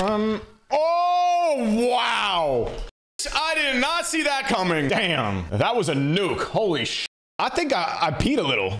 one. Oh, wow. I did not see that coming. Damn. That was a nuke. Holy sh. I think I, I peed a little.